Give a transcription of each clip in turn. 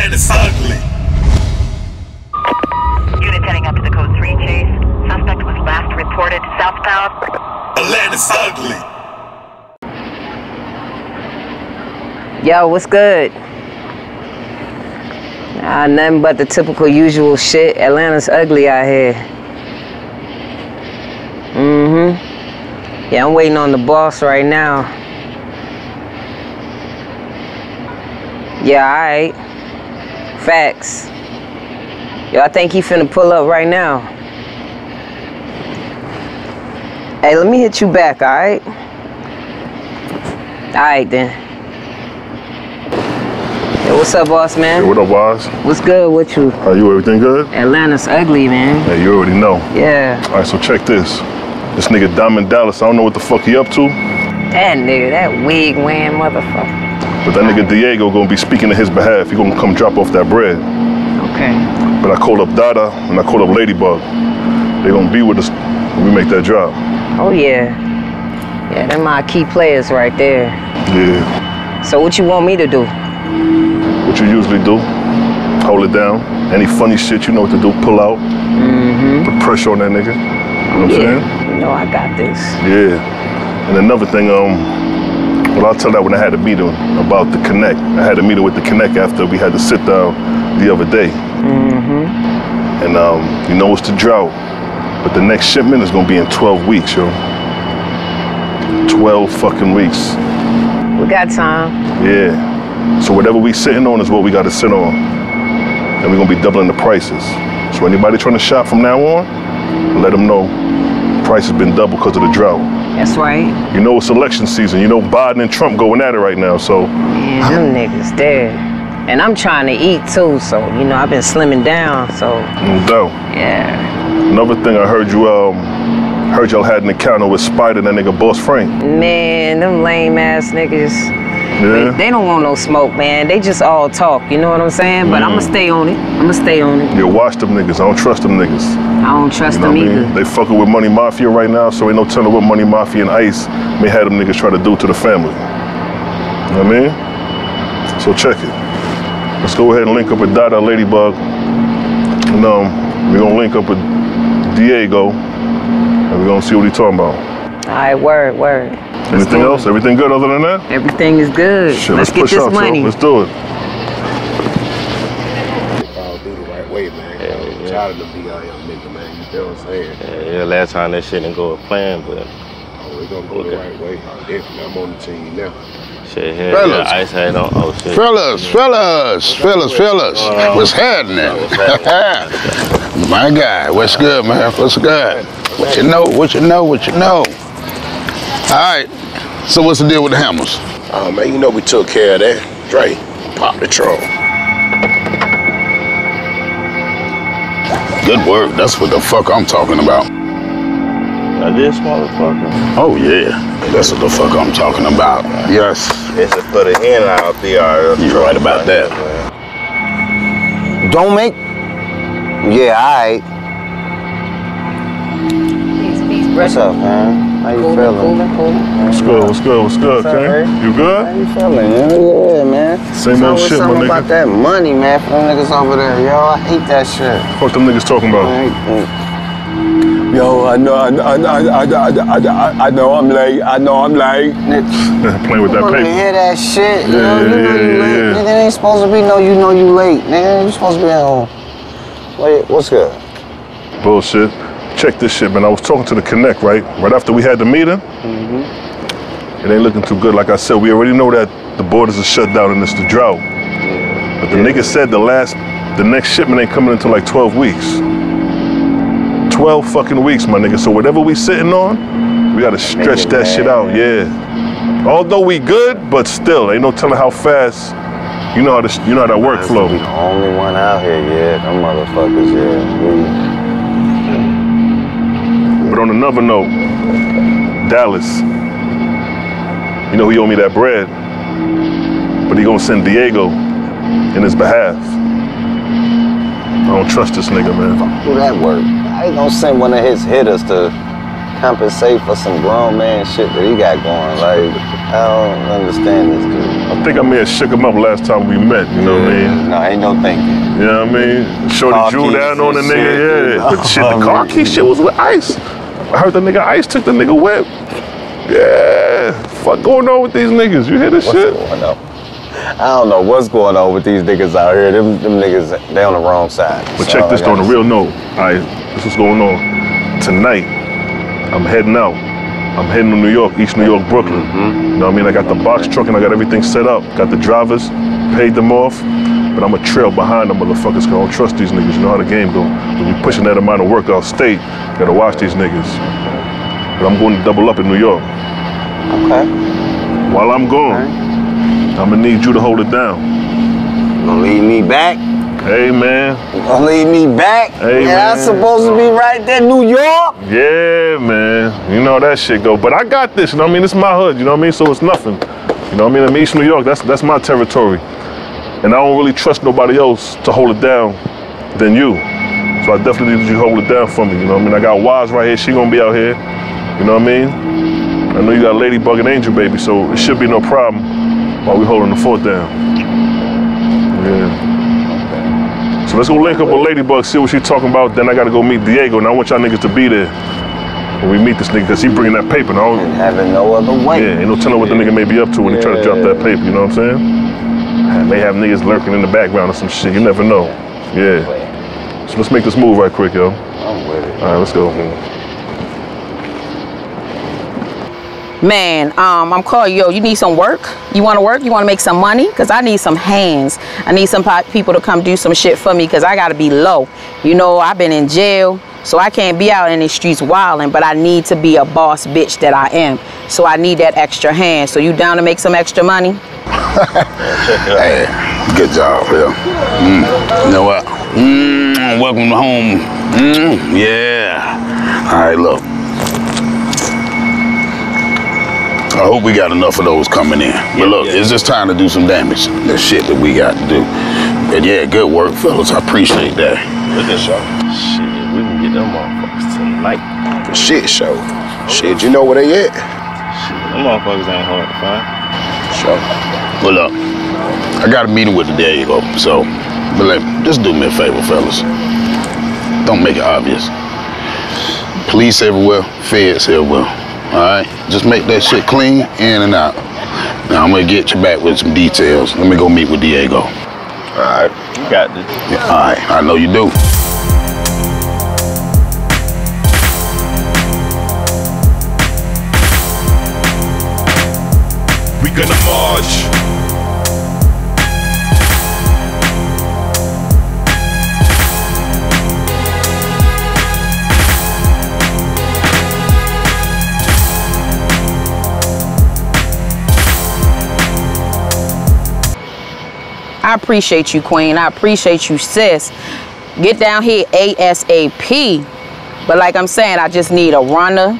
Atlanta's ugly. Unit heading up to the code 3 chase. Suspect was last reported southbound. Atlanta's ugly. Yo, what's good? Nah, nothing but the typical usual shit. Atlanta's ugly out here. Mm-hmm. Yeah, I'm waiting on the boss right now. Yeah, alright. Facts. Yo, I think he finna pull up right now. Hey, let me hit you back, alright? Alright then. Yo, what's up, boss man? Hey, what up, Waz? What's good with you? Are you? Everything good? Atlanta's ugly, man. Hey, you already know. Yeah. All right, so check this. This nigga Diamond Dallas, I don't know what the fuck he up to, That nigga, that wig wearing motherfucker. But that nigga Diego gonna be speaking in his behalf. He gonna come drop off that bread. Okay. But I called up Dada and I called up Ladybug. They gonna be with us when we make that drop. Oh yeah. Yeah, them my key players right there. Yeah. So what you want me to do? What you usually do? Hold it down. Any funny shit you know what to do, pull out. Mm-hmm. Put pressure on that nigga. You know what I'm saying? Yeah. You know I got this. Yeah. And another thing, um, well, I'll tell that when I had a meeting about the Connect. I had a meeting with the Connect after we had to sit down the other day. Mm-hmm. And um, you know it's the drought, but the next shipment is gonna be in 12 weeks, yo. 12 fucking weeks. We got time. Yeah. So whatever we sitting on is what we gotta sit on. And we're gonna be doubling the prices. So anybody trying to shop from now on, let them know price has been doubled because of the drought. That's right. You know it's election season. You know Biden and Trump going at it right now. So Man, them niggas there. And I'm trying to eat too, so you know I've been slimming down. So no doubt. yeah. Another thing I heard you um heard y'all had an encounter with Spider and that nigga Boss Frank. Man, them lame ass niggas. Yeah. They don't want no smoke, man. They just all talk. You know what I'm saying? But I'ma Mm. stay on it. I'ma stay on it. Yeah, watch them niggas. I don't trust them niggas. I don't trust You know them I either. mean? They fucking with Money Mafia right now, so ain't no telling what Money Mafia and Ice may have them niggas try to do to the family. You know what I mean? So check it. Let's go ahead and link up with Dada Ladybug. And um, we're gonna link up with Diego. And we're gonna see what he talking about. All right, word, word. Let's Anything do it. else? Everything good other than that? Everything is good. Shit, let's, let's, get push this out, yo. money. Let's do it. all do the right way, man. I'm tired of the BIL nigga, man. You feel what I'm saying? Yeah, yeah, last time that shit didn't go as planned, but Oh, we're gonna go the right way. Oh, definitely, I'm on the team now. shit, hell Fellas. yeah, Ice had on. Oh shit. Fellas, fellas, fellas, fellas, uh, what's happening? My guy, what's good, man? What's good? What you know? What you know? What you know? All right. So what's the deal with the hammers? Oh, man, you know we took care of that. Dre, pop the trunk. Good work. That's what the fuck I'm talking about. Now this motherfucker. Oh yeah, that's what the fuck I'm talking about. Yes, This is for the in out BR. you're right about that. Don't make. Yeah, alright. Peace, peace, What's up, man? How you Coolin', feeling? coolin', coolin'. What's good? What's good? What's good, What's up, King? Ray? You How you feeling? Yeah, yeah man. Same old shit, my something nigga. about that money, man, from them niggas over there. Yo, I hate that shit. Fuck them niggas talking about. I Yo, I know, I know, I know, I know, I know, I know, I know I'm late. I know I'm late. Playing with that wanna hear that shit. you Yeah, know, you know yeah, you yeah, late. yeah. Nigga ain't supposed to be no you know you late. Nigga, you supposed to be at home. Wait, what's good? Bullshit. Check this shit, man. I was talking to the Connect, right? Right after we had the meeting. Mm-hmm. It ain't looking too good. Like I said, we already know that the borders are shut down and it's the drought. But the nigga said the last, the next shipment ain't coming until like 12 weeks. 12 fucking weeks, my nigga. So whatever we sitting on, we gotta stretch that shit out, yeah. Although we good, but still, ain't no telling how fast. You know how this, you know how that workflow. The only one out here, yeah. Them motherfuckers, yeah. On another note, Dallas, you know he owe me that bread, but he gonna send Diego in his behalf. I don't trust this nigga, man. Do that work. I ain't gonna send one of his hitters to compensate for some grown man shit that he got going. Like, I don't understand this dude. I think I may have shook him up last time we met. You know what I mean? No, ain't no thinking. You know what I mean? Shorty Car drew down on the nigga, yeah. But shit, the oh, car mean? key shit was with ice. I heard the nigga ice took the nigga whip. Yeah. Fuck going on with these niggas? You hear this What's shit? going on? I don't know what's going on with these niggas out here. Them, them niggas, they on the wrong side. But So check this though, on a real note. All right, this is going on. Tonight, I'm heading out. I'm heading to New York, East New York, Brooklyn. Mm-hmm. You know what I mean? I got the box truck and I got everything set up. Got the drivers, paid them off. But I'm a trail behind them motherfuckers 'cause I don't trust these niggas. You know how the game go. When you pushing that amount of work out state, gotta watch these niggas. But I'm going to double up in New York. Okay. While I'm gone, I'm gonna need you to hold it down. Gonna lead me back? Hey man. Gonna lead me back? Hey, yeah, I'm supposed to be right there, New York. Yeah, man. You know how that shit go. But I got this, you know what I mean? It's my hood, you know what I mean? So it's nothing. You know what I mean? I'm East New York, that's that's my territory. And I don't really trust nobody else to hold it down than you. So I definitely need you to hold it down for me, you know what I mean? I got Wise right here, she gonna be out here. You know what I mean? I know you got Ladybug and Angel Baby, so it should be no problem while we holding the fort down. Yeah. So let's go link up with Ladybug, see what she talking about. Then I gotta go meet Diego, and I want y'all niggas to be there when we meet this nigga, cause he bringing that paper. Now, And having no other way. yeah, ain't no telling what the nigga may be up to when he try to drop that paper. You know what I'm saying? May have niggas lurking in the background or some shit. You never know. Yeah. So let's make this move right quick, yo. I'm with it. All right, let's go. Man, um, I'm calling yo. You need some work? You want to work? You want to make some money? Cause I need some hands. I need some people to come do some shit for me. Cause I gotta be low. You know, I've been in jail, so I can't be out in the streets wilding. But I need to be a boss bitch that I am. So I need that extra hand. So you down to make some extra money? Hey, good job, Phil. Mm, you know what? Mm, welcome to home. Mm, yeah. All right, look. I hope we got enough of those coming in. But look, it's just time to do some damage. The shit that we got to do. And yeah, good work, fellas. I appreciate that. Look at y'all. Shit, we can get them motherfuckers tonight. The shit show. Shit, you know where they at? Shit, Them motherfuckers ain't hard to find. Sure. Well, look, I got a meeting with the Diego, so but let, just do me a favor, fellas. Don't make it obvious. Police everywhere, feds everywhere. All right, just make that shit clean in and out. Now I'm gonna get you back with some details. Let me go meet with Diego. All right. You got this. Yeah, all right, I know you do. We gonna march. I appreciate you, Queen. I appreciate you, sis. Get down here ASAP. But like I'm saying, I just need a runner.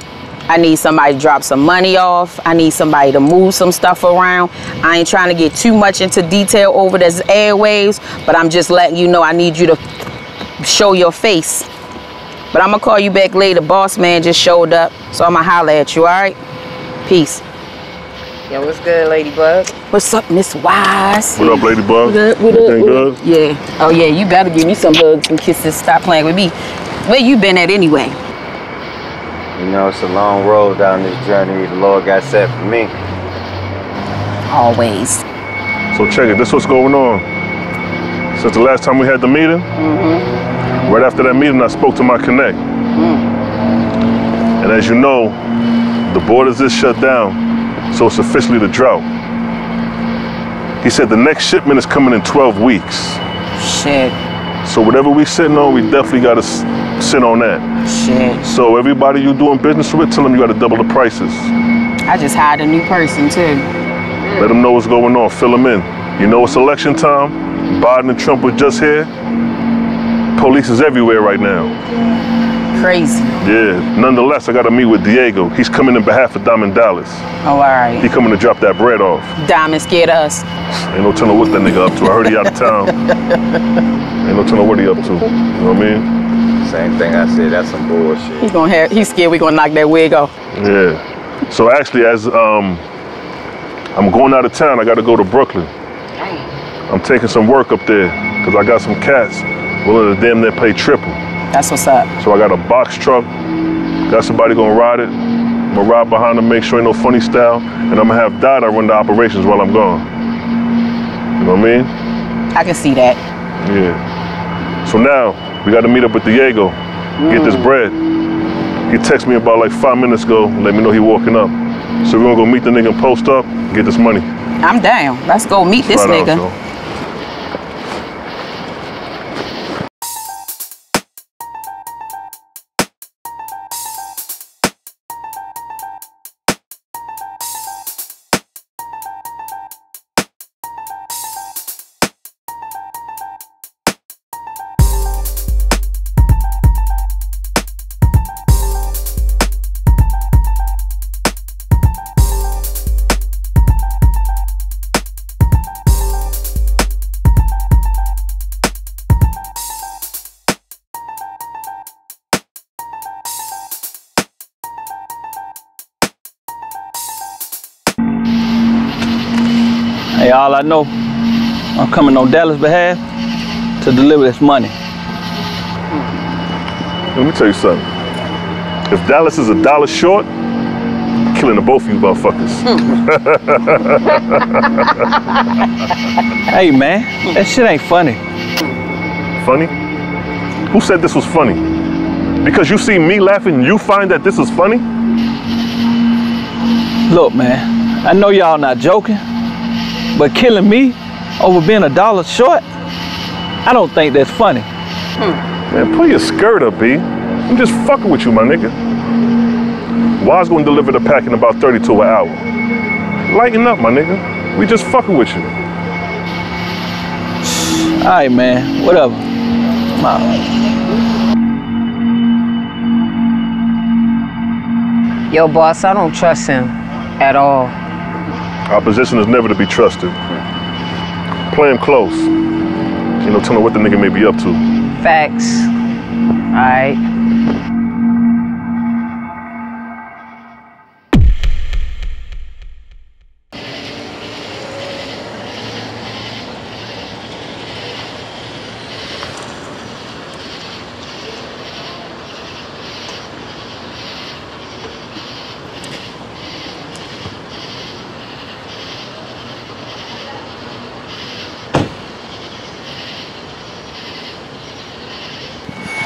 I need somebody to drop some money off. I need somebody to move some stuff around. I ain't trying to get too much into detail over this airwaves, but I'm just letting you know I need you to show your face. But I'm gonna call you back later. Boss man just showed up, so I'm gonna holler at you, all right? Peace. Yo, what's good, Ladybug? What's up, Miss Wise? What up, Ladybug? Good, what up, Everything what good? up? Yeah. Oh yeah, you better give me some hugs and kisses. Stop playing with me. Where you been at anyway? You know, it's a long road down this journey the Lord got set for me. Always. So check it, this what's going on. Since the last time we had the meeting, mm -hmm. right after that meeting, I spoke to my connect. Mm. And as you know, the borders is shut down, so it's officially the drought. He said the next shipment is coming in 12 weeks. Shit. So whatever we sitting on, we definitely gotta percent on that. Shit. So everybody you doing business with, tell them you got to double the prices. I just hired a new person too. Let them know what's going on. Fill them in. You know it's election time. Biden and Trump were just here. Police is everywhere right now. Crazy. Yeah. Nonetheless, I got to meet with Diego. He's coming in behalf of Diamond Dallas. Oh, all right. He coming to drop that bread off. Diamond scared us. Ain't no telling what that nigga up to. I heard he out of town. Ain't no telling what he up to. You know what I mean? Same thing I said, that's some bullshit. He's gonna have. He's scared we gonna knock that wig off. Yeah. So actually, as um, I'm going out of town. I got to go to Brooklyn. I'm taking some work up there because I got some cats willing to damn near pay triple. That's what's up. So I got a box truck. Got somebody gonna ride it. I'm gonna ride behind them, make sure ain't no funny style, and I'm gonna have Dada run the operations while I'm gone. You know what I mean? I can see that. Yeah. So now we got to meet up with Diego, get this mm. bread. He texted me about like five minutes ago, let me know he walking up. So we're gonna go meet the nigga and post up, get this money. I'm down. Let's go meet this Right on, nigga. so. I know, I'm coming on Dallas' behalf to deliver this money. Let me tell you something. If Dallas is a dollar short, I'm killing the both of you motherfuckers. Hey, man, that shit ain't funny. funny? Who said this was funny? Because you see me laughing, you find that this is funny? Look, man, I know y'all not joking, but killing me over being a dollar short, I don't think that's funny. Hmm. Man, pull your skirt up, B. I'm just fucking with you, my nigga. Wise gonna deliver the pack in about 30 to an hour. Lighten up, my nigga. We just fucking with you. All right, man, whatever. I'm. Yo, boss, I don't trust him at all. Our position is never to be trusted. Play him close. You know, tell me what the nigga may be up to. Facts. All right.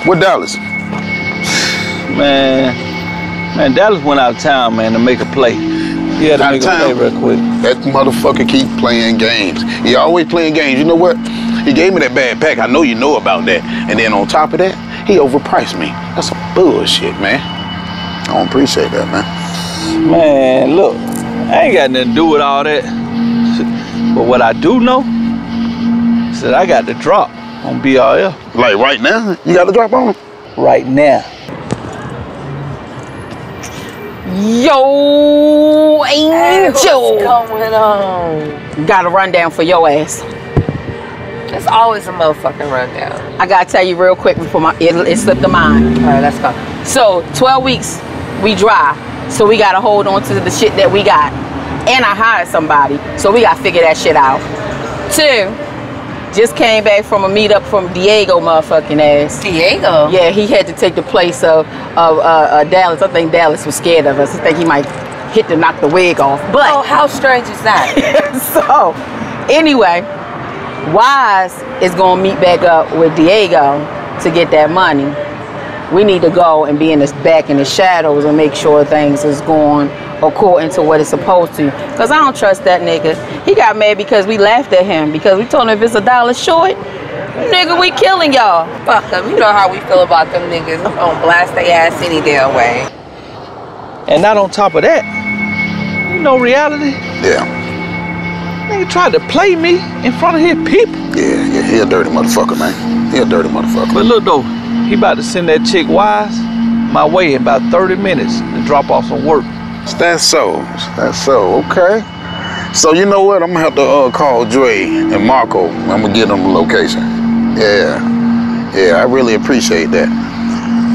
What Dallas? Man, man, Dallas went out of town, man, to make a play. He had to Out make a play real quick. That motherfucker keep playing games. He always playing games. You know what? He gave me that bad pack. I know you know about that. And then on top of that, he overpriced me. That's some bullshit, man. I don't appreciate that, man. Man, look, I ain't got nothing to do with all that. But what I do know is that I got the drop on BRF. Like right now? You got the drop on? Right now. Yo, Angel. what's going on? Got a rundown for your ass. It's always a motherfucking rundown. I gotta tell you real quick before my it, it slipped the mind. All right, let's go. So 12 weeks we dry, so we gotta hold on to the shit that we got. And I hired somebody, so we gotta figure that shit out. Two, just came back from a meetup from Diego motherfucking ass. Diego? Yeah, he had to take the place of, of uh, uh, Dallas. I think Dallas was scared of us. I think he might hit to knock the wig off. But Oh, how strange is that? so anyway, Wise is gonna meet back up with Diego to get that money. We need to go and be in this back in the shadows and make sure things is going according to what it's supposed to. Cause I don't trust that nigga. He got mad because we laughed at him because we told him if it's a dollar short, nigga, we killing y'all. Fuck them. You know how we feel about them niggas. We gonna blast they ass any damn way. And not on top of that, you know reality? Yeah. Nigga tried to play me in front of his people. Yeah, yeah, he a dirty motherfucker, man. He a dirty motherfucker. But look though, he about to send that chick Wise my way in about 30 minutes to drop off some work. That's so. That's so. Okay. So you know what? I'm gonna have to uh, call Dre and Marco. I'm gonna get them the location. Yeah. Yeah, I really appreciate that.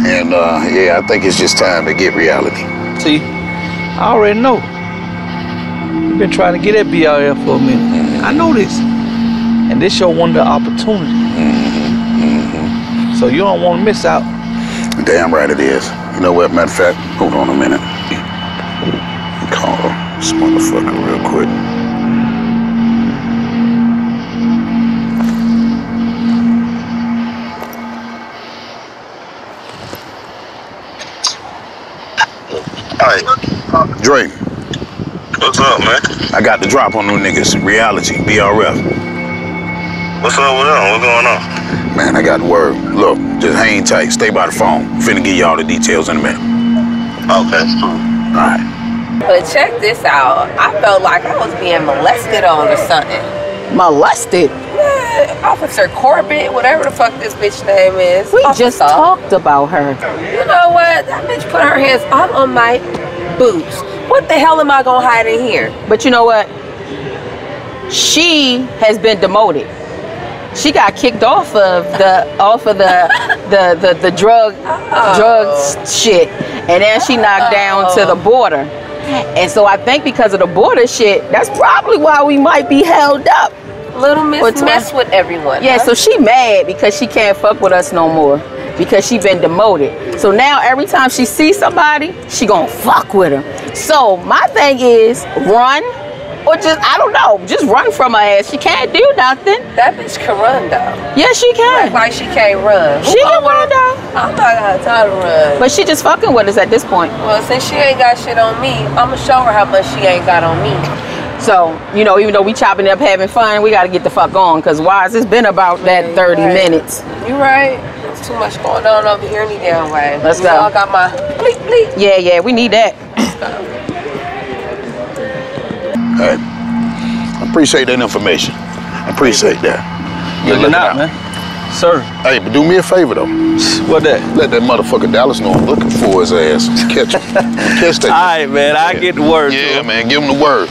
And uh, yeah, I think it's just time to get reality. See, I already know. You've been trying to get that BRF for a minute. I know this. And this your one the opportunity. So you don't want to miss out. Damn right it is. You know what? Matter of fact, hold on a minute. Call this motherfucker real quick. Alright, Dre. What's up, man? I got the drop on them niggas. Reality, BRF. What's up with them? What's going on? Man, I got word. Look, just hang tight. Stay by the phone. Finna give you all the details in a minute. Oh, okay. Alright. But check this out. I felt like I was being molested on or something. Molested? Yeah, Officer Corbett, whatever the fuck this bitch name is. We just talked about her. You know what? That bitch put her hands all on my boobs. What the hell am I gonna hide in here? But you know what? She has been demoted. She got kicked off of the off of the the the, the drug drugs shit, and then she knocked down to the border. And so I think because of the border shit, that's probably why we might be held up. Little Miss mess with everyone. Yeah, huh? so she mad because she can't fuck with us no more because she been demoted. So now every time she sees somebody, she gonna fuck with them. So my thing is run or just I don't know, just run from her ass. She can't do nothing. That bitch can run though. Yeah, she can. Like she can't run. She can run though. I'm not gonna time to run. But she just fucking with us at this point. Well, since she ain't got shit on me, I'ma show her how much she ain't got on me. So, you know, even though we chopping it up having fun, we gotta get the fuck on. Cause wise, it's been about that 30 right. minutes. You right. There's too much going on over here any damn way. Let's go. I got my bleep bleep. Yeah, yeah, we need that. Hey, I appreciate that information. I appreciate that. Good Looking looking out, man. Sir. Hey, but do me a favor though. What that? Let that motherfucker Dallas know I'm looking for his ass. Catch him. Catch that. All right, man. I get the word. Yeah, man. Give him the word.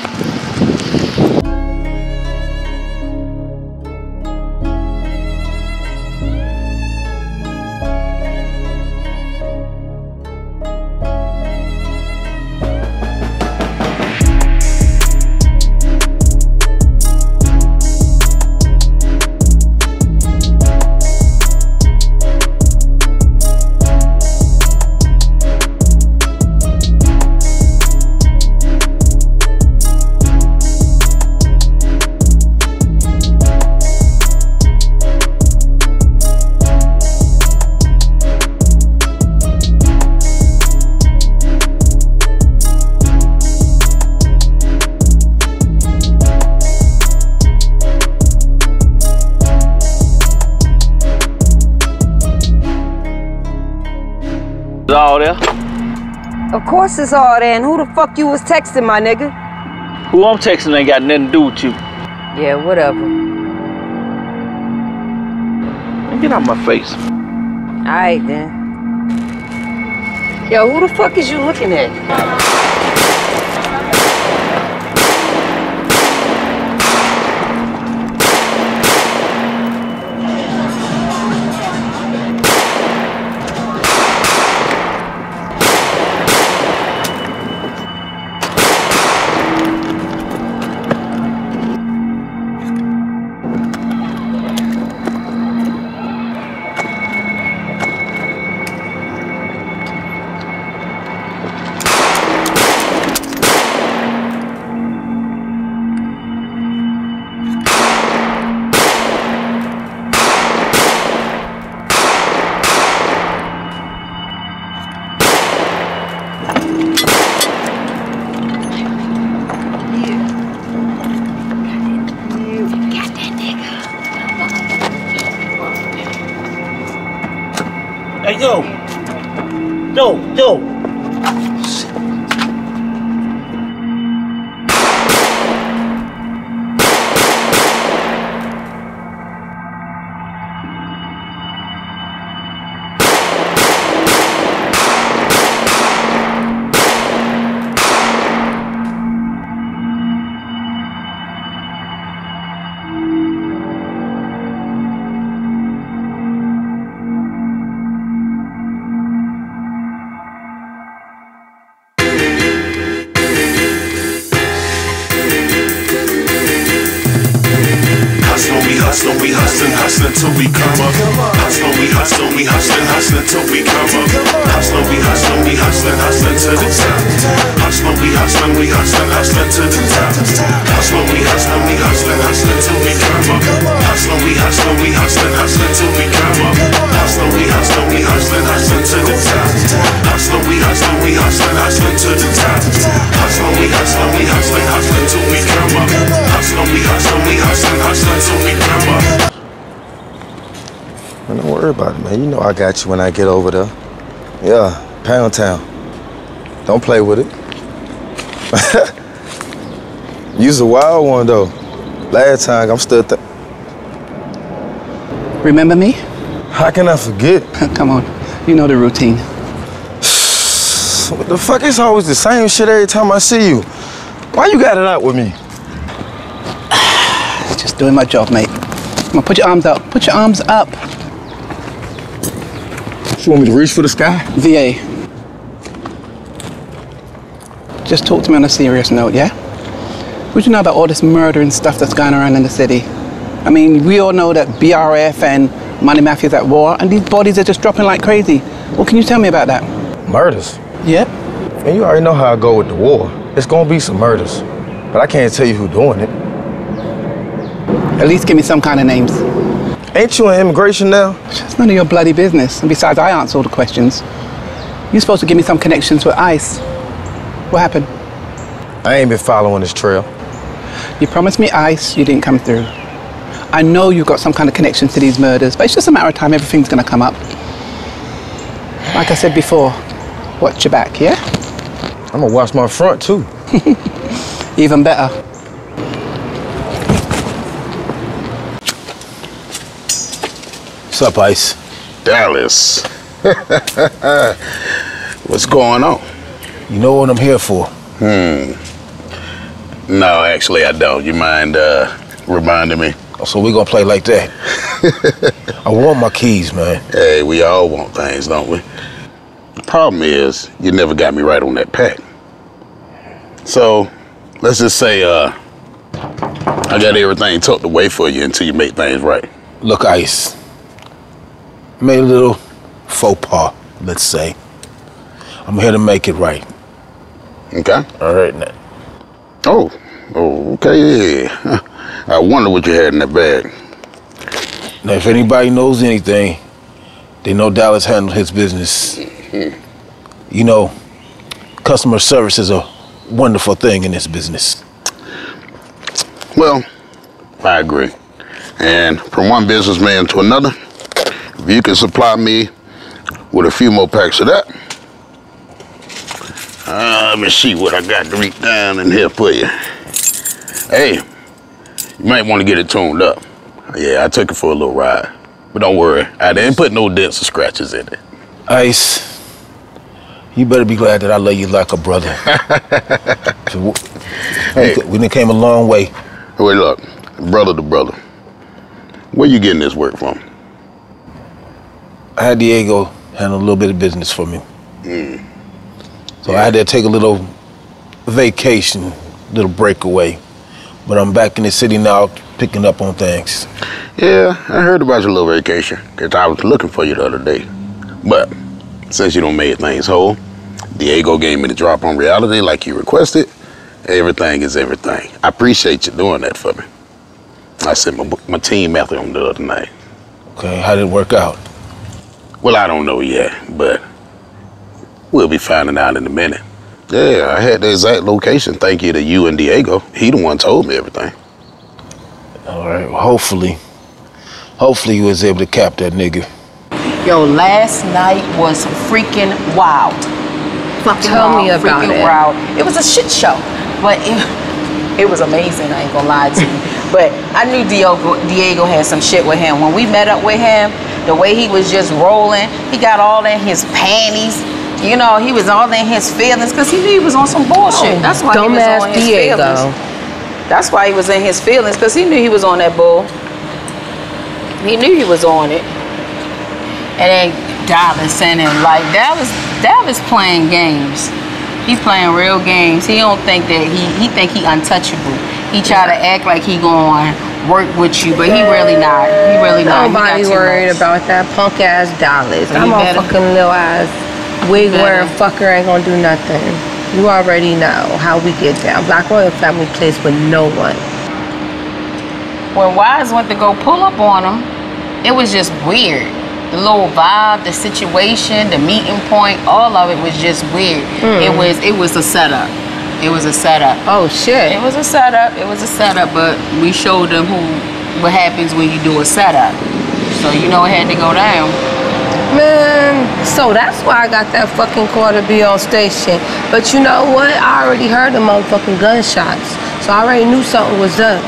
Of course it's all there. And who the fuck you was texting, my nigga? Who I'm texting ain't got nothing to do with you. Yeah, whatever. Get out my face. Alright then. Yo, who the fuck is you looking at? When I get over there. Yeah, Pound Town. Don't play with it. You's a wild one, though. Last time, I'm still th- Remember me? How can I forget? Come on, you know the routine. What the fuck? It's always the same shit every time I see you. Why you got it out with me? Just doing my job, mate. Come on, put your arms up. Put your arms up. You want me to reach for the sky? VA. Just talk to me on a serious note, yeah? What do you know about all this murder and stuff that's going around in the city? I mean, we all know that BRF and money mafia's at war, and these bodies are just dropping like crazy. What can you tell me about that? Murders? Yep. And you already know how I go with the war. It's gonna be some murders. But I can't tell you who doing it. At least give me some kind of names. Ain't you in immigration now? It's none of your bloody business. And besides, I answer all the questions. You're supposed to give me some connections with ICE. What happened? I ain't been following this trail. You promised me ICE, you didn't come through. I know you've got some kind of connection to these murders, but it's just a matter of time everything's gonna come up. Like I said before, watch your back, yeah? I'm gonna watch my front too. Even better. What's up, Ice? Dallas. What's going on? You know what I'm here for. Hmm. No, actually, I don't. You mind uh, reminding me? So we're gonna play like that. I want my keys, man. Hey, we all want things, don't we? The problem is, you never got me right on that pack. So, let's just say, uh, I got everything tucked away for you until you make things right. Look, Ice. Made a little faux pas, let's say. I'm here to make it right. Okay. All right, now. Oh, oh, okay, yeah. I wonder what you had in that bag. Now, if anybody knows anything, they know Dallas handled his business. You know, customer service is a wonderful thing in this business. Well, I agree. And from one businessman to another, if you can supply me with a few more packs of that, uh, let me see what I got to reach down in here for you. Hey, you might want to get it tuned up. Yeah, I took it for a little ride. But don't worry, I didn't put no dents or scratches in it. Ice, you better be glad that I love you like a brother. So, Hey. we, we done came a long way. Wait, look, brother to brother. Where you getting this work from? I had Diego handle a little bit of business for me. Mm. So I had to take a little vacation, little breakaway. But I'm back in the city now, picking up on things. Yeah, I heard about your little vacation, because I was looking for you the other day. But since you don't made things whole, Diego gave me the drop on reality like you requested. Everything is everything. I appreciate you doing that for me. I sent my, my team after him the other night. Okay, how did it work out? Well, I don't know yet, but we'll be finding out in a minute. Yeah, I had the exact location. Thank you to you and Diego. He the one told me everything. All right, well, hopefully, hopefully you was able to cap that nigga. Yo, last night was freaking wild. Fucking Tell wild, me about freaking it. Wild. It was a shit show, but it, it was amazing. I ain't gonna lie to you. But I knew Diego, Diego had some shit with him. When we met up with him, the way he was just rolling, he got all in his panties. You know, he was all in his feelings because he knew he was on some bullshit. Oh, That's why he was on his Diego. feelings. That's why he was in his feelings because he knew he was on that bull. He knew he was on it. And then Dallas sent him like Dallas. Dallas playing games. He's playing real games. He don't think that he he think he untouchable. He try to act like he going work with you, but he really not. He really not. Nobody worried much. about that punk ass Dallas. I'm better- motherfucking little ass wig wearing fucker ain't gonna do nothing. You already know how we get down. Black Royal family plays with no one. when Wise went to go pull up on him, it was just weird. The little vibe, the situation, the meeting point, all of it was just weird. Hmm. It was it was a setup. It was a setup. Oh shit. It was a setup. It was a setup, but we showed them who what happens when you do a setup. So you know it had to go down. Man, so that's why I got that fucking call to be on station. But you know what? I already heard the motherfucking gunshots. So I already knew something was up.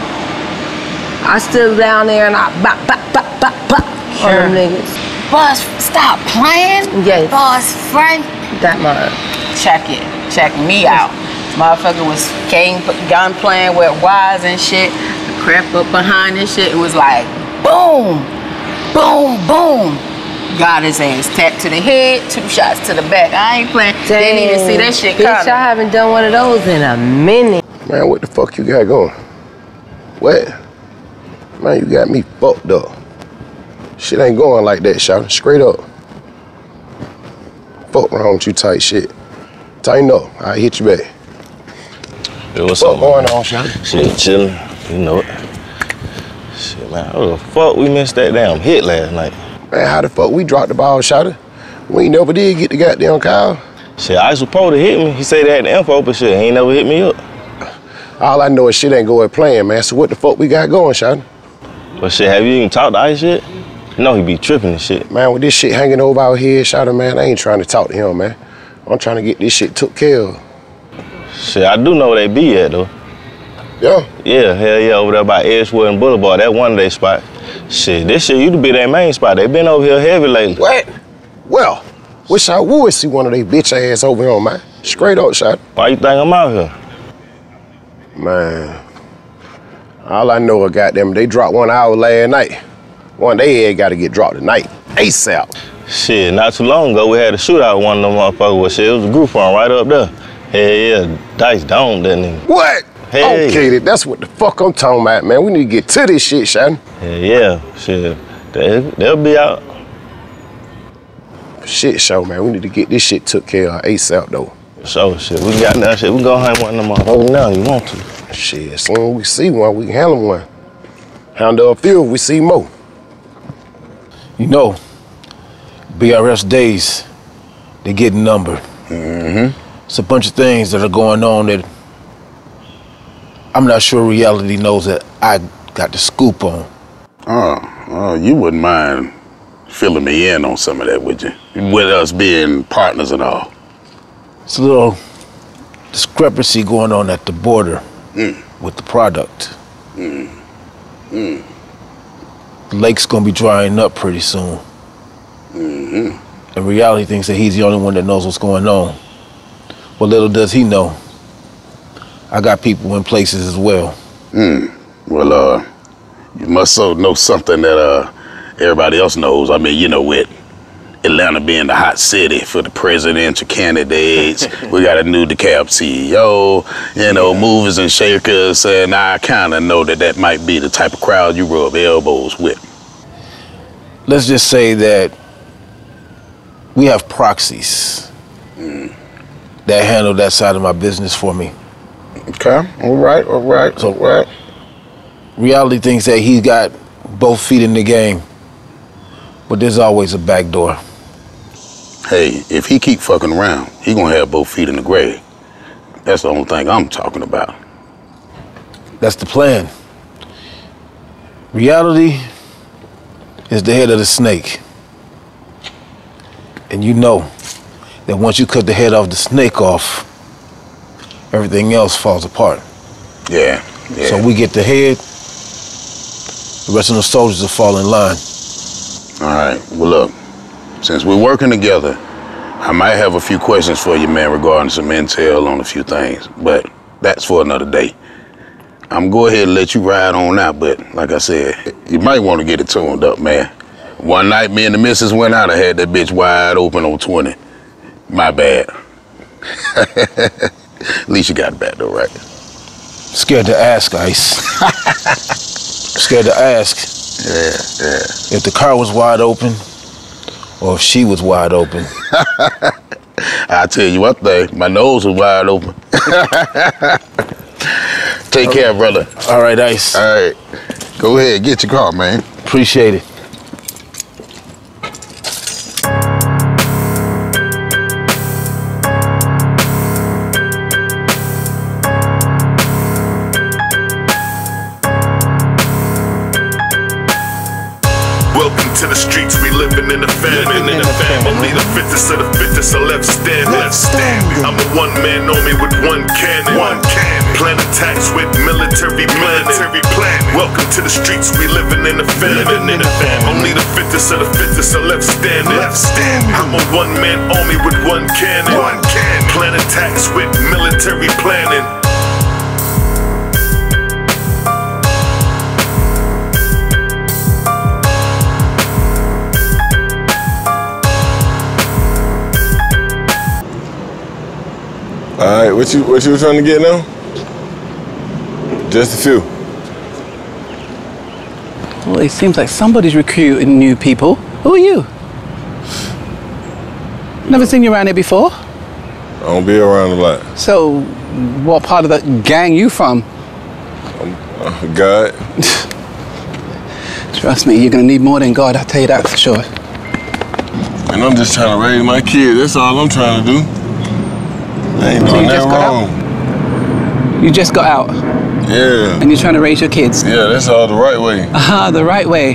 I stood down there and I bop, bop, bop, bop, bop on them niggas. Boss, stop playing. Yes. Boss, Frank. That mother. Check it. Check me out. Motherfucker was came gun playing with Wise and shit. Crept up behind this shit. It was like boom, boom, boom. Got his ass tapped to the head, two shots to the back. I ain't playing. Didn't even see that shit Bitch, coming. I haven't done one of those in a minute. Man, what the fuck you got going? What? Man, you got me fucked up. Shit ain't going like that, shout. Straight up. Fuck wrong with you tight shit. Tighten up. I hit you back. Yo, what's What up? going man? on, shout? Shit, chillin'. You know it. Shit, man, how the fuck we missed that damn hit last night? Man, how the fuck we dropped the ball, shout? We ain't never did get the goddamn call. Shit, I was supposed to hit me. He said they had the info, but shit, he ain't never hit me up. All I know is shit ain't going playing, man. So what the fuck we got going, shout? But shit, have you even talked to Ice yet? You know he be tripping and shit. Man, with this shit hanging over our head, shout man, I ain't trying to talk to him, man. I'm trying to get this shit took care of. Shit, I do know where they be at though. Yeah? Yeah, hell yeah, over there by Edgewood and Boulevard. That one of they spot. Shit, this shit used to be their main spot. They been over here heavy lately. What? Well, wish I would see one of they bitch ass over here, man. Straight up, shot. Why you think I'm out here? Man, all I know is goddamn, they dropped one hour last night. One they had got to get dropped tonight. ASAP. Shit, not too long ago we had a shootout with one of them motherfuckers. Well, shit, it was a group on right up there. Hell yeah, Dice down that nigga. What? Hey. Okay, that's what the fuck I'm talking about, man. We need to get to this shit, Shannon. Hell yeah, shit. They, they'll be out. Shit show, man. We need to get this shit took care of ASAP, though. So, shit, we got that shit. We go hang one of them motherfuckers now. You want to? Shit, as soon as we see one, we can handle one. Handle a few if we see more. You know, BRS days, they get numbered. Mm-hmm. It's a bunch of things that are going on that I'm not sure reality knows that I got the scoop on. Oh, oh, you wouldn't mind filling me in on some of that, would you? With us being partners and all. It's a little discrepancy going on at the border with the product. Mm. Mm. Lake's gonna be drying up pretty soon. Mm-hmm. And reality thinks that he's the only one that knows what's going on. What little does he know, I got people in places as well. Mm. Well, uh, you must so know something that uh everybody else knows. I mean, you know, with Atlanta being the hot city for the presidential candidates, we got a new DeKalb CEO, you know, movers and shakers, and I kind of know that that might be the type of crowd you rub elbows with. Let's just say that we have proxies mm. that handle that side of my business for me. Okay, all right, all right, so, all right. Reality thinks that he's got both feet in the game, but there's always a back door. Hey, if he keep fucking around, he gonna have both feet in the grave. That's the only thing I'm talking about. That's the plan. Reality is the head of the snake. And you know that once you cut the head off the snake off, everything else falls apart. Yeah, yeah. So we get the head, the rest of the soldiers will fall in line. All right. Well, look, since we're working together, I might have a few questions for you, man, regarding some intel on a few things, but that's for another day. I'm go ahead and let you ride on out, but like I said, you might want to get it tuned up, man. One night, me and the missus went out. I had that bitch wide open on 20. My bad. At least you got it back though, right? Scared to ask, Ice. Scared to ask. Yeah, yeah. If the car was wide open, or if she was wide open. I tell you one thing, my nose was wide open. Take care, brother. All right, Ice. All right. Go ahead, get your car, man. Appreciate it. I'm a one man army with one cannon. One cannon. Plan attacks with military planning. All right, what you what you were trying to get now? Just a few. Well, it seems like somebody's recruiting new people. Who are you? Never seen you around here before. I don't be around a lot. So, what part of the gang you from? Uh, God. Trust me, you're gonna need more than God. I'll tell you that for sure. And I'm just trying to raise my kids. That's all I'm trying to do. I ain't So doing you just nothing got wrong. You just got out, Yeah. and you're trying to raise your kids. Yeah, that's all the right way. Ah, the right way.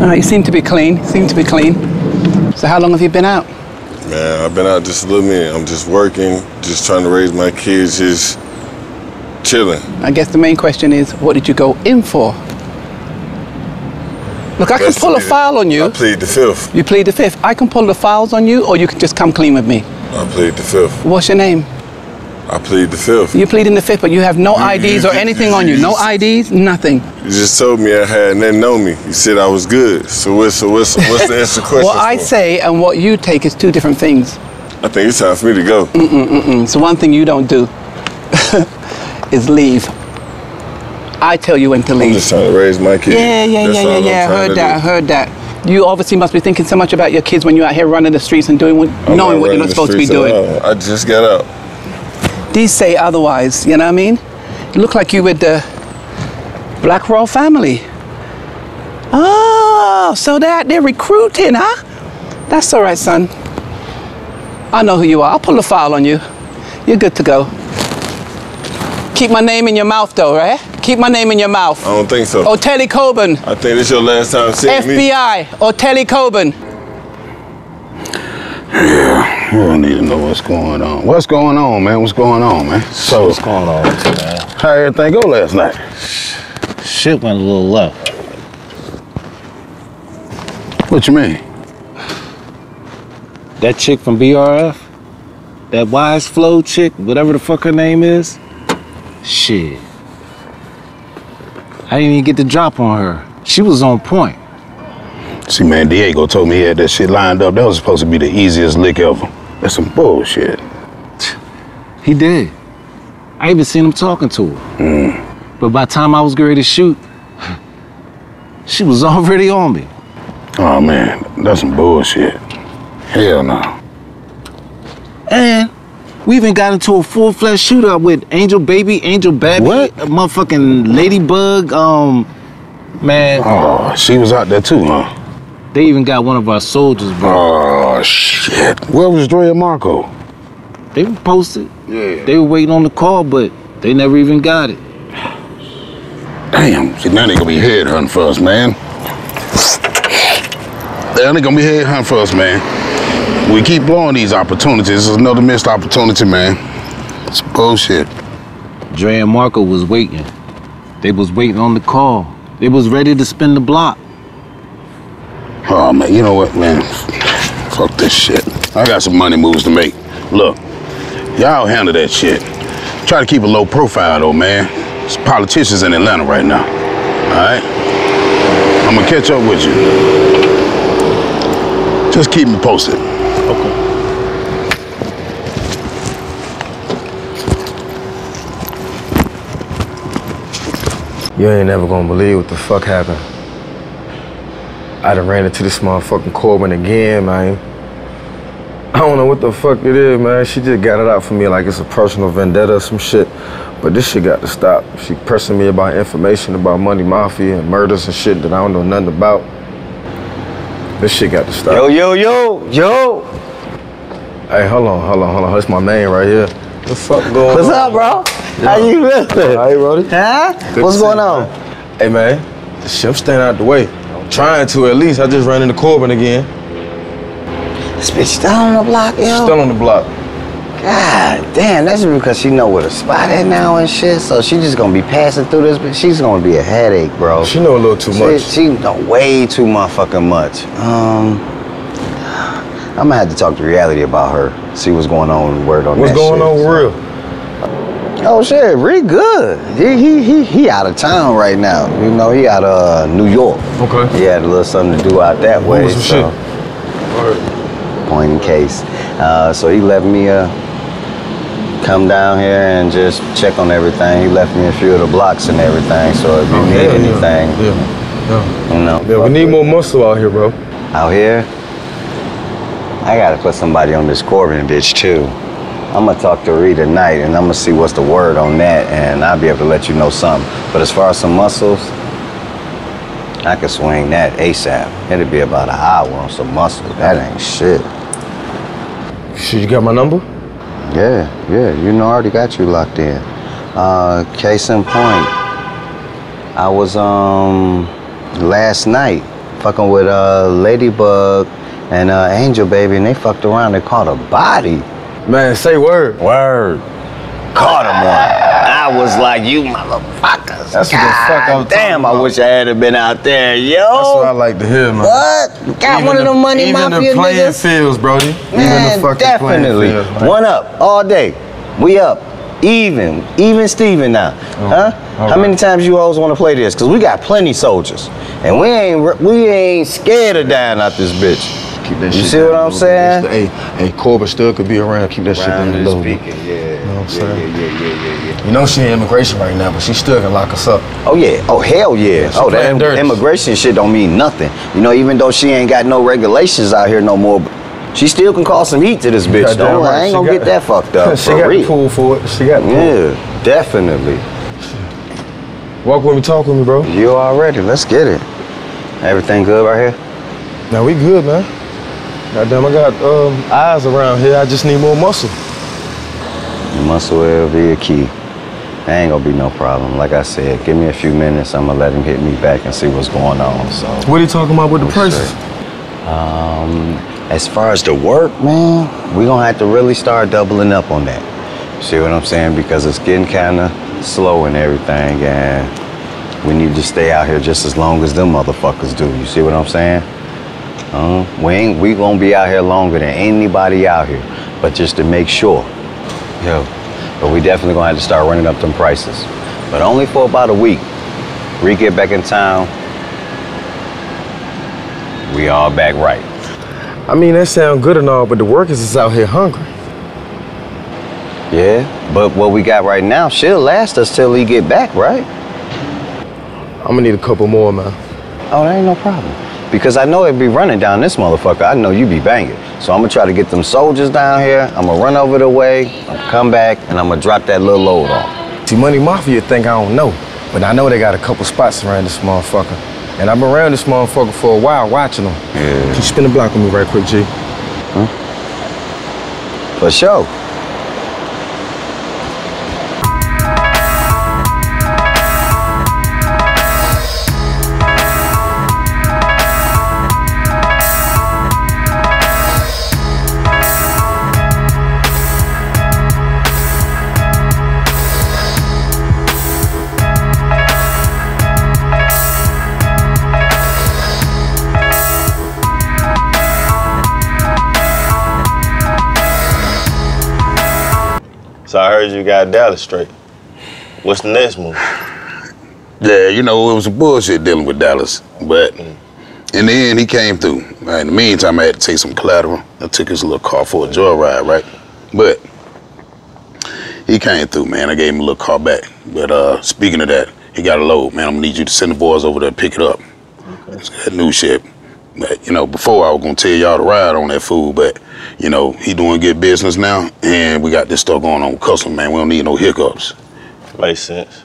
All right, you seem to be clean. Seem to be clean. So, how long have you been out? Man, I've been out just a little minute. I'm just working, just trying to raise my kids, just chilling. I guess the main question is, what did you go in for? Look, I can pull a file on you. I plead the fifth. You plead the fifth. I can pull the files on you, or you can just come clean with me. I plead the fifth. What's your name? I plead the fifth. You plead in the fifth, but you have no IDs or anything on you. No IDs, nothing. You just told me I had nothing know me. You said I was good. So what's so what's what's the answer question? What I say and what you take is two different things. I think it's time for me to go. Mm-mm, mm-mm. So one thing you don't do is leave. I tell you when to leave. I'm just trying to raise my kids. Yeah, yeah, That's yeah, yeah, yeah. Heard that, do. heard that. You obviously must be thinking so much about your kids when you're out here running the streets and doing what, I'm knowing what you're not supposed to be doing. I just got out. These say otherwise, you know what I mean? You look like you with the Black Royal family. Oh, so that they're out there recruiting, huh? That's all right, son. I know who you are. I'll pull a file on you. You're good to go. Keep my name in your mouth, though, right? Keep my name in your mouth. I don't think so. Oteli Coburn. I think this your last time seeing me. FBI, Oteli Coburn. Yeah, we don't need to know what's going on. What's going on, man? What's going on, man? So, What's going on man? how everything go last night? Shit went a little left. What you mean? That chick from BRF, that Wise Flow chick, whatever the fuck her name is, shit. I didn't even get the drop on her. She was on point. See, man, Diego told me he had that shit lined up. That was supposed to be the easiest lick ever. That's some bullshit. He did. I even seen him talking to her. But by the time I was ready to shoot, she was already on me. Oh, man, that's some bullshit. Hell no. And we even got into a full-fledged shootout with Angel Baby, Angel Baby, what? motherfucking Ladybug, um, man. Oh, she was out there too, huh? They even got one of our soldiers, bro. Oh, shit. Where was Dre and Marco? They were posted. Yeah. They were waiting on the call, but they never even got it. Damn, see, now they gonna be headhunting for us, man. Now they gonna be headhunting for us, man. We keep blowing these opportunities. It's another missed opportunity, man. It's bullshit. Dre and Marco was waiting. They was waiting on the call. They was ready to spin the block. Oh, man, you know what, man? Fuck this shit. I got some money moves to make. Look, y'all handle that shit. Try to keep a low profile, though, man. There's politicians in Atlanta right now, all right? I'm gonna catch up with you. Just keep me posted. Okay. You ain't never gonna believe what the fuck happened. I done ran into this motherfucking Corbin again, man. I don't know what the fuck it is, man. She just got it out for me like it's a personal vendetta or some shit. But this shit got to stop. She pressing me about information about money mafia and murders and shit that I don't know nothing about. This shit got to stop. Yo, yo, yo, yo. Hey, hold on, hold on, hold on. That's my man right here. What the fuck going What's on? up, bro? How you feeling? Hey, Brody. Huh? Good What's going you, on? man. Hey, man. The shit, I'm staying out the way. Trying to at least. I just ran into Corbin again. This bitch still on the block, yo? Still on the block. God damn, that's because she know where the spot at now and shit. So she just gonna be passing through this, but she's gonna be a headache, bro. She know a little too She- much. She, know way too motherfucking much. Um, I'm gonna have to talk to reality about her. See what's going on. Word on What's that going shit. on for real? Oh shit, Rick good. He he he he out of town right now. You know, he out of uh, New York. Okay. He had a little something to do out that way. was some so. Point in case. Uh, so he left me uh come down here and just check on everything. He left me a few of the blocks and everything. So if you Oh, need yeah. anything, Yeah. Yeah. you know. Yeah, we need more muscle out here, bro. Out here, I gotta put somebody on this Corbin bitch too. I'm gonna talk to Ree tonight and I'm gonna see what's the word on that and I'll be able to let you know something. But as far as some muscles, I can swing that ASAP. It'll be about an hour on some muscle. That ain't shit. Shit, you got my number? Yeah, yeah, you know I already got you locked in. Uh, case in point, I was um last night fucking with uh Ladybug and uh Angel Baby and they fucked around and caught a body. Man, say word. Word. Caught him one. I was like, you motherfuckers. That's what the fuck I was God Damn, I wish I had been out there, yo. That's what I like to hear, man. What? Got Even one of the- them money even mafia the playing niggas? fields, Brody. Man, even the fucking definitely. fields. One up all day. We up. Even. Even Steven now. Oh, huh? How many times you always want to play this? Cause we got plenty soldiers. And we ain't we ain't scared of dying out this bitch. Keep that You shit see what I'm saying? Hey, hey, Corbin still could be around. Keep that shit down a Roundly little bit. speaking, yeah. You know what I'm saying? Yeah, yeah, yeah, yeah, yeah. You know she in immigration right now, but she still can lock us up. Oh yeah. Oh hell yeah. she oh that dirty. immigration shit don't mean nothing. You know, even though she ain't got no regulations out here no more, she still can cause some heat to this bitch. Don't right. I ain't She gonna get that fucked up. she for got real. the pool for it. She got the pool. Yeah, definitely. Walk with me, talk with me, bro. You already. Let's get it. Everything good right here? Now we good, man. Goddamn, I got um, eyes around here. I just need more muscle. Muscle will be a key. That ain't gonna be no problem. Like I said, give me a few minutes. I'm gonna let him hit me back and see what's going on. So. What are you talking about with the prices? see. Um, as far as the work, man, we gonna have to really start doubling up on that. See what I'm saying? Because it's getting kind of slow and everything, and we need to stay out here just as long as them motherfuckers do. You see what I'm saying? Uh, we ain't we gonna be out here longer than anybody out here, but just to make sure, yo. But we definitely gonna have to start running up them prices, but only for about a week. We get back in town, we all back right. I mean, that sound good and all, but the workers is out here hungry. Yeah, but what we got right now should last us till he get back, right? I'm gonna need a couple more, man. Oh, that ain't no problem. Because I know it'd be running down this motherfucker. I know you be banging. So I'm gonna try to get them soldiers down here. I'm gonna run over the way, I'm gonna come back, and I'm gonna drop that little load off. See, Money Mafia think I don't know, but I know they got a couple spots around this motherfucker. And I've been around this motherfucker for a while watching them. Yeah. Can you spin the block with me right quick, G? Huh? For sure. Heard you got Dallas straight. What's the next move? Yeah, you know, it was a bullshit dealing with Dallas. But in the end, he came through. Right, in the meantime, I had to take some collateral. I took his little car for a joyride, right? But he came through, man. I gave him a little car back. But uh, speaking of that, he got a load, man. I'm gonna need you to send the boys over there to pick it up. It's that new shit. But you know, before I was gonna tell y'all to ride on that fool, but you know, he doing good business now, and we got this stuff going on with custom, man. We don't need no hiccups. Makes sense.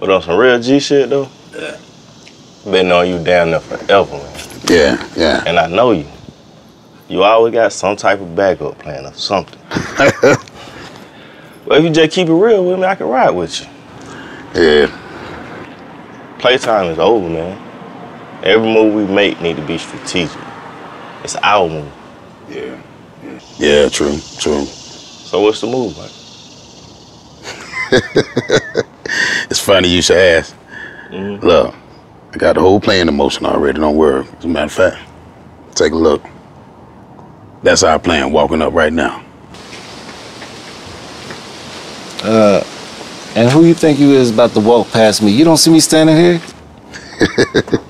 But on some real G shit though, yeah. been on you down there forever, man. Yeah, yeah. And I know you. You always got some type of backup plan or something. well, if you just keep it real with me, I can ride with you. Yeah. Playtime is over, man. Every move we make need to be strategic. It's our move. Yeah. Yeah, true, true. So what's the move, man? it's funny you should ask. Mhm. Look, I got the whole plan in motion already. Don't worry. As a matter of fact, take a look. That's our plan walking up right now. Uh, and who you think you is about to walk past me? You don't see me standing here?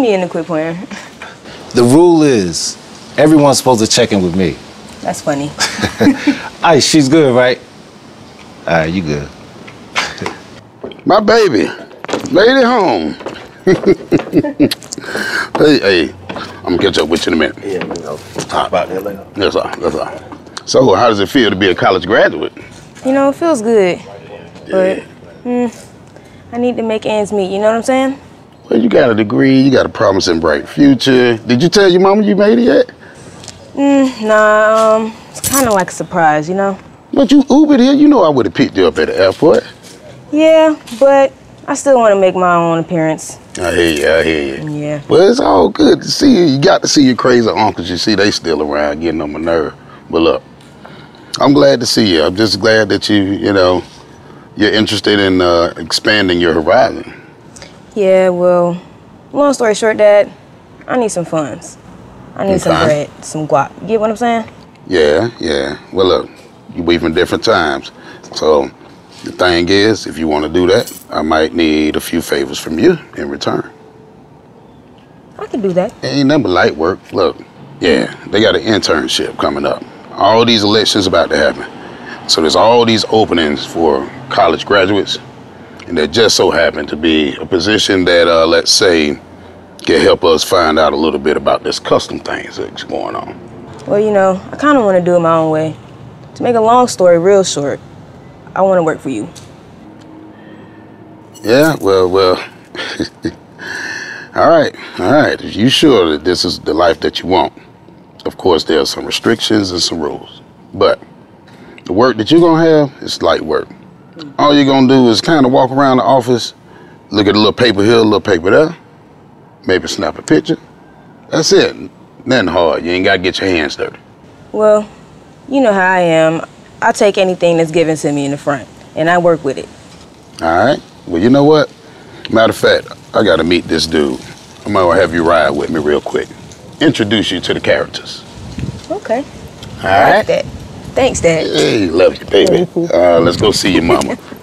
me in a quick plan. The rule is everyone's supposed to check in with me. That's funny. All right, she's good, right? All right, you good. My baby, lady home. hey, hey, I'm gonna catch up with you in a minute. Yeah, we know. Talk about that later. That's all. That's all. So, how does it feel to be a college graduate? You know, it feels good. But mm, I need to make ends meet, you know what I'm saying? Well, you got a degree, you got a promising bright future. Did you tell your mama you made it yet? Mm, nah, um, it's kind of like a surprise, you know? But you Ubered here, you know I would have picked you up at the airport. Yeah, but I still want to make my own appearance. I hear you, I hear you. Yeah. Well, it's all good to see you. You got to see your crazy uncles. You see, they still around getting on my nerve. But look, I'm glad to see you. I'm just glad that you, you know, you're interested in uh, expanding your horizon. Yeah, well, long story short, Dad, I need some funds. I need some Okay. bread, some guap. You get what I'm saying? Yeah, yeah. Well, look, we from different times. So the thing is, if you want to do that, I might need a few favors from you in return. I can do that. Ain't nothing but light work. Look, yeah, they got an internship coming up. All these elections about to happen. So there's all these openings for college graduates. And there just so happened to be a position that, uh, let's say, can help us find out a little bit about this custom things that's going on. Well, you know, I kind of want to do it my own way. To make a long story real short, I want to work for you. Yeah, well, well. all right, all right. If you sure that this is the life that you want, of course there are some restrictions and some rules. But the work that you're gonna have is light work. All you're gonna do is kind of walk around the office, look at a little paper here, a little paper there, maybe snap a picture. That's it. Nothing hard. You ain't gotta get your hands dirty. Well, you know how I am. I take anything that's given to me in the front, and I work with it. All right. Well, you know what? Matter of fact, I gotta meet this dude. I'm gonna have you ride with me real quick. Introduce you to the characters. Okay. All right. I like that. Thanks, Dad. Hey, love you, baby. Uh, let's go see your mama.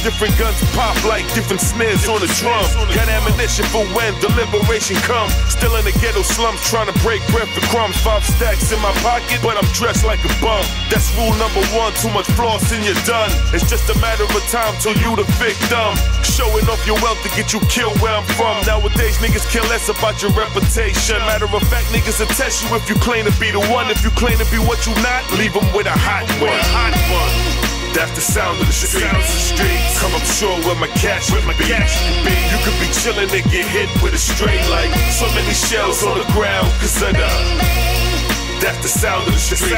Different guns pop like different snares on the drum. Got ammunition for when deliberation come. Still in the ghetto slums, trying to break bread for crumbs. Five stacks in my pocket, but I'm dressed like a bum. That's rule number one. Too much floss and you're done. It's just a matter of time till you the victim. Showing off your wealth to get you killed where I'm from. Nowadays niggas care less about your reputation. Matter of fact, niggas will test you if you claim to be the one. If you claim to be what you not, leave them with a hot one. Hot one. That's the sound of the street. Come up short with my cash, with my cash. You could be chillin' and get hit with a straight like so many shells on the ground. Cause of the that's the sound of the street.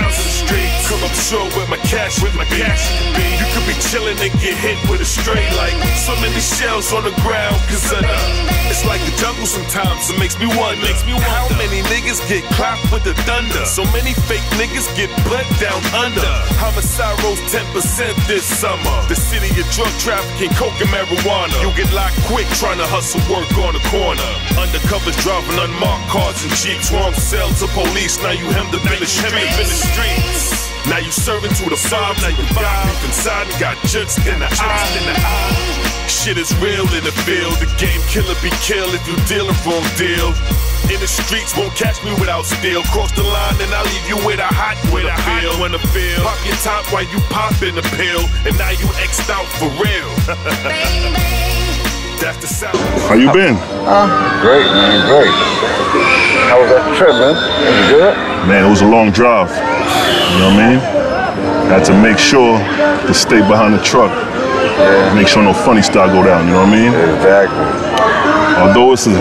Come up short with my cash, with my cash. Be could be chillin' and get hit with a straight like so many shells on the ground. Cause of the it's like the jungle sometimes. It makes me wonder. Makes me wonder. How many niggas get clapped with the thunder? So many fake niggas get bled down under. Homicide rose 10% this summer. The city of drug trafficking, coke and marijuana. You get locked quick trying to hustle work on the corner. Undercovers driving unmarked cars and jeeps. Wrong sell to police. Now you hemmed up in the streets. In the streets. Now you serving to the five. Now you got beef inside and got juts in the eye. In the eye. Shit is real in the field. The game killer be killed if you deal a wrong deal. In the streets, won't catch me without steel. Cross the line and I'll leave you with a hot with a feel. When the feel. Pop your top while you poppin' the pill, and now you xed out for real. That's the sound. How you been? Uh, great, man, great. How was that trip, man? Was it good? Man, it was a long drive. You know what I mean? Had to make sure to stay behind the truck. Yeah. Make sure no funny stuff go down, you know what I mean? Exactly. Although it's a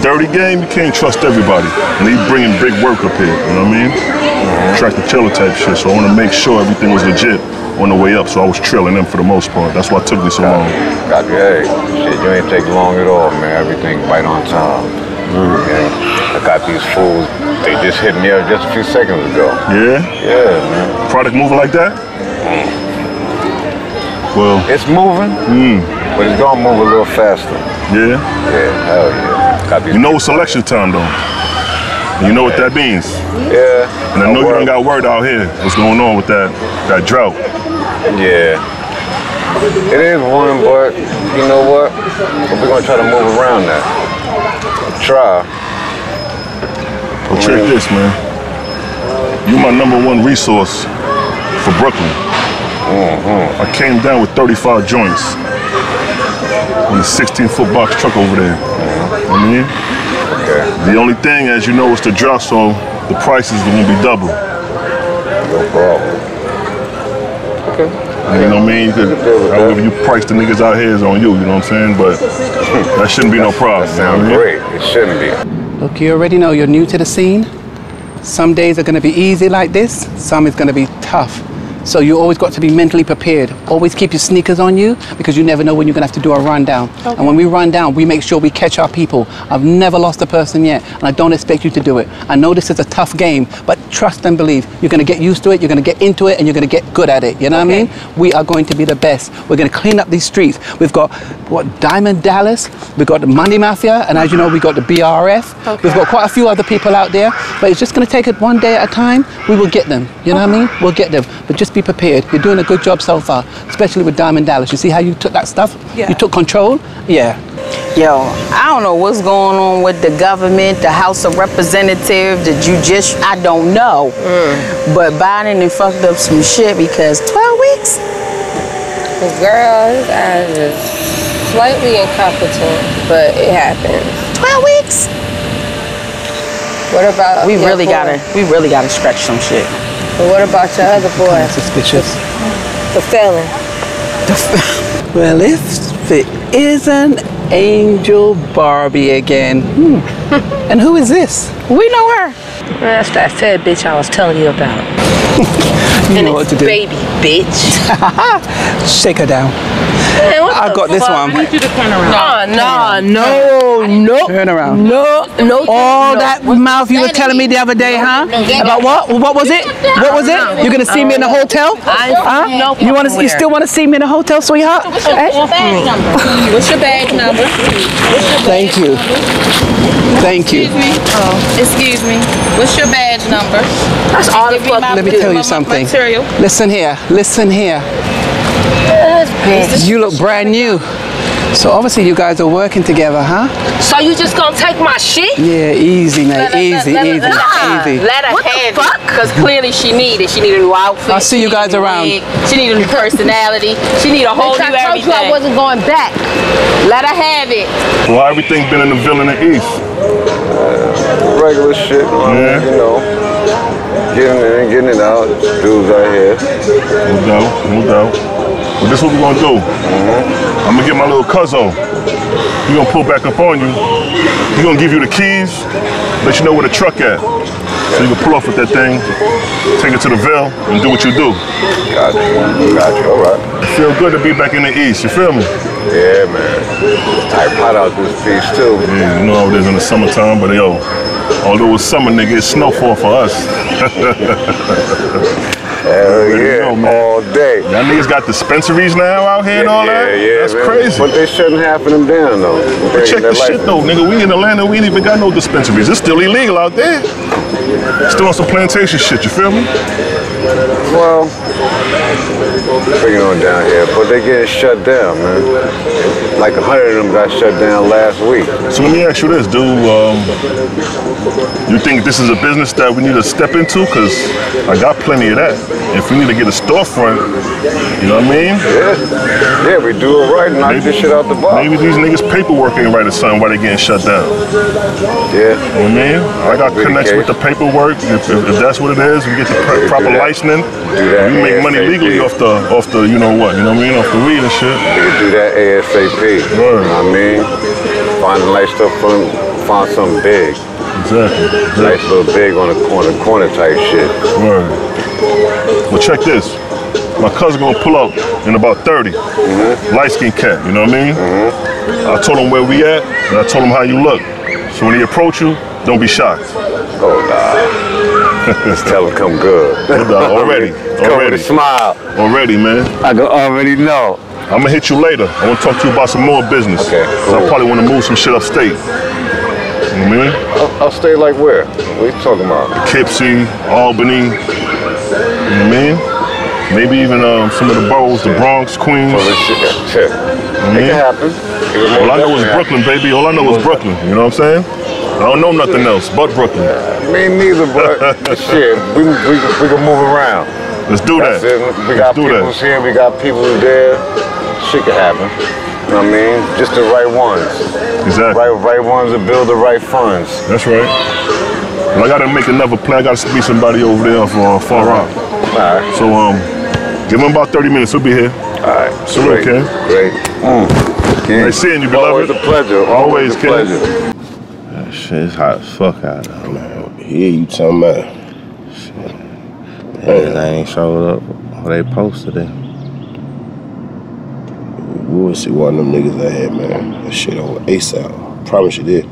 dirty game, you can't trust everybody. And he's bringing big work up here, you know what I mean? Tractor trailer type shit, so I want to make sure everything was legit on the way up, so I was trailing them for the most part. That's why it took me so long. Got you. Hey, shit, you ain't take long at all, man. Everything right on time. Mm. Okay. I got these fools. They just hit me up just a few seconds ago. Yeah? Yeah, man. Product moving like that? Mm. Well, It's moving, mm. but it's gonna move a little faster. yeah. Yeah, hell yeah. You know it's election time though. And you know what that means. Yeah. And I know you don't got word out here. What's going on with that that drought? Yeah. It is one, but you know what? We're gonna try to move around that. Try. Well, check this, man. You my number one resource for Brooklyn. Mm-hmm. I came down with 35 joints on the 16 foot box truck over there. I mean, the only thing, as you know, is the drought, so the prices are gonna be double. No problem. Okay. You know what I mean? You could, however you price the niggas out here is on you, you know what I'm saying? But that shouldn't be no problem. you know what I Sounds mean? great. It shouldn't be. Look, you already know you're new to the scene. Some days are going to be easy like this, some is going to be tough. So you always got to be mentally prepared. Always keep your sneakers on you because you never know when you're going to have to do a rundown. And when we run down, we make sure we catch our people. I've never lost a person yet, and I don't expect you to do it. I know this is a tough game, but trust and believe. You're going to get used to it, you're going to get into it, and you're going to get good at it. You know what I mean? We are going to be the best. We're going to clean up these streets. We've got what Diamond Dallas, we've got the Money Mafia, and as you know, we've got the BRF. We've got quite a few other people out there, but it's just going to take it one day at a time. We will get them. You know what I mean? We'll get them. But just be prepared. You're doing a good job so far, especially with Diamond Dallas. You see how you took that stuff? Yeah. You took control? Yeah. Yo, I don't know what's going on with the government, the House of Representatives, the judicial. I don't know. Mm. But Biden done fucked up some shit because 12 weeks? Girl, his ass is slightly incompetent, but it happens. 12 weeks? What about We really boy? gotta, we really gotta stretch some shit. But what about your other boy? Suspicious. The felon. The felon. Well, if it isn't Angel Barbie again. Hmm. and who is this? We know her. That's that fed bitch I was telling you about. You know what to do. Baby, bitch. Shake her down. I got this one. I need you to turn around. Nah, nah, no, no. Turn around. No, no. All no. that mouth you were telling me the other day, huh? About what? What was it? What was it? You're gonna see me in a hotel? Huh? You want to? You still want to see me in a hotel, sweetheart? What's your, eh? what's your badge number? What's your badge number? Thank you. Thank you. Excuse me. Oh, excuse me. What's your badge number? That's all the Give me fuck my- Let me my- tell my you something. Material. Listen here. Listen here. You look brand new. So obviously you guys are working together, huh? So you just gonna take my shit? Yeah, easy, mate. Let her- Easy, let her- easy, let her- easy. Let her What the have fuck? it. Because clearly she needed. She needed a new outfit. I'll see you guys new around. wig, She needed a new personality. She needed a whole Bitch, new I told you I wasn't going back. Let her have it. Well, everything been in the Ville in the East. Regular shit. Yeah. You know, getting it in, getting it out. Dudes out here. No doubt, no doubt. But this what we're gonna do. I'm gonna get my little cousin. He gonna pull back up on you. He gonna give you the keys, let you know where the truck at. So you can pull off with that thing, take it to the Ville, and do what you do. Got you. Got you. All right. It feel good to be back in the East. You feel me? Yeah, man. Type hot out this piece too. Yeah, you know how it is in the summertime, but yo, although it's summer, nigga, it's snowfall for us. Hell yeah, man! all day. Y'all niggas got dispensaries now out here and all yeah, that? Yeah, That's man. crazy. But they shutting half of them down though. But check the shit though, nigga. We in Atlanta, we ain't even got no dispensaries. It's still illegal out there. Still on some plantation shit, you feel me? Well, bringing on down here, but they getting shut down, man. Like a hundred of them got shut down last week. So let me ask you this, dude. Um, you think this is a business that we need to step into? Cause I got plenty of that. If we need to get a storefront, you know what I mean? Yeah, yeah, we do it right, knock this shit out the box. Maybe these niggas paperwork ain't right or something why they getting shut down. Yeah. You know what I mean? I got connects with the paperwork. If, if, if that's what it is, we get the pr- proper licensing. Do that We make money legally off the off the you know what? You know what I mean? Off the weed and shit. We can do that ASAP. You know what I mean? Find a nice stuff find something big. Exactly. Nice little big on the corner, corner type shit. Word. Well, check this. My cousin gonna pull up in about 30. Mm-hmm. Light skinned cat, you know what I mean? I told him where we at, and I told him how you look. So when he approach you, don't be shocked. Oh, nah. Just tell him come good. No doubt. Already. Come already. with a smile. Already, man. I can already know. I'm gonna hit you later. I wanna talk to you about some more business. Okay, So I probably wanna move some shit upstate. You know what I mean? I'll, I'll stay like where? What you talking about? Poughkeepsie, Albany. You know what I mean? Maybe even um, some of the boroughs, the Bronx, Queens. Well, this shit, shit. You I It can happen. It All I know is Brooklyn, baby. All I know is Brooklyn. You know what I'm saying? I don't know nothing else but Brooklyn. happen. Me neither, but shit, we, we, we can move around. Let's do that. That's it. We Let's got people that. here, we got people there. Shit can happen. You know what I mean? Just the right ones. Exactly. Right, right ones to build the right funds. That's right. Well, I gotta make another plan. I gotta meet somebody over there for uh, Far Rock. All right. So um, give him about 30 minutes. He'll be here. All right. So Great. okay. Great. Mm. Nice seeing you, beloved. Always a pleasure. Always, a kid. pleasure. Shit, it's hot as fuck out there, man. Yeah, you talking about? Niggas ain't showed up. They posted it. Will see one of them niggas I had, man. That shit on ASAP. Promise you this.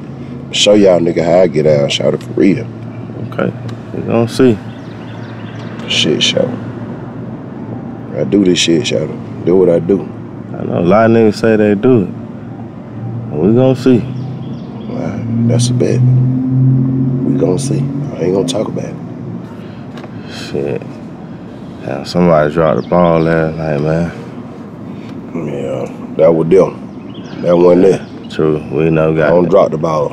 Show y'all nigga how I get down, shout it for real. Okay, we gonna see. Shit, shout. I do this shit, shout. Do what I do. I know a lot of niggas say they do it. We gonna see. That's a bet. We gonna see. I ain't gonna talk about it. Shit. Damn, somebody dropped the ball last night, man. Yeah, that was them. That wasn't it. True. We never got I don't drop the ball.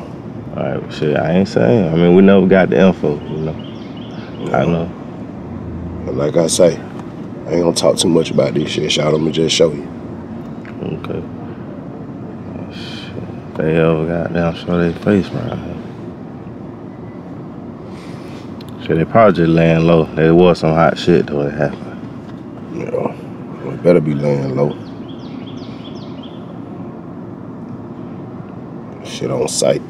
Alright, shit, I ain't saying. I mean, we never got the info, you know. I know. But like I say, I ain't gonna talk too much about this shit, shout. I'ma just show you. Okay. Oh, shit. They ever got down show their face around here. Shit, they probably just laying low. There was some hot shit though that happened. Yeah. We better be laying low. Shit on sight.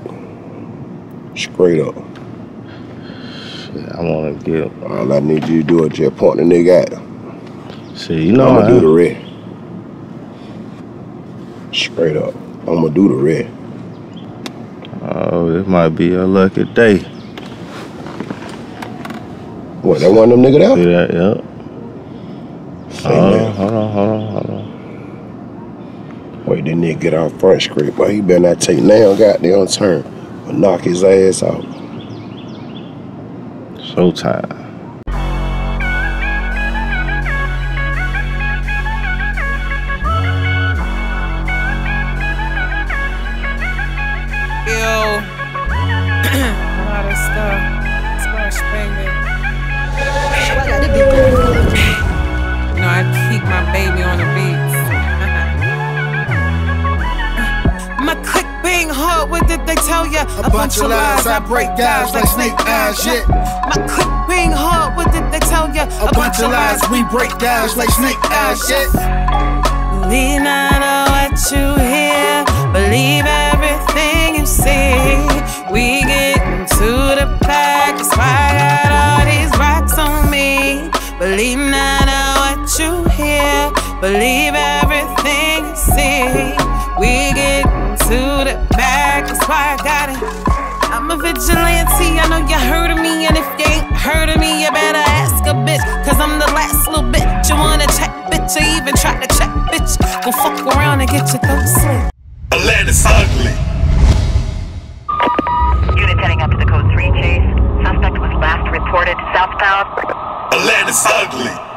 Straight up. Shit, I wanna get All I need you to do is just point the nigga at him. Shit, you know I'ma I- do the red. Straight up. I'ma do the red. Oh, this might be a lucky day. What, that one of them nigga there? See that, yep. That. on, hold on, hold on, Wait, that nigga get off front street, but he better not take now goddamn turn or knock his ass out. Showtime. I break guys like snake eyes, yeah. My click being hard, what did they tell ya? A, bunch, of lies, we break guys like snake eyes, yeah. Believe none of what you hear. Believe everything you see. We get into the back. That's why I got all these rocks on me. Believe none of what you hear. Believe everything vigilante, I know you heard of me, and if you ain't heard of me, you better ask a bitch. Cause I'm the last little bitch you wanna check, bitch, or even try to check, bitch. Gon' fuck around and get your throat slit. Atlanta's ugly. Unit heading up to the code 3 chase. Suspect was last reported southbound. Atlanta's ugly.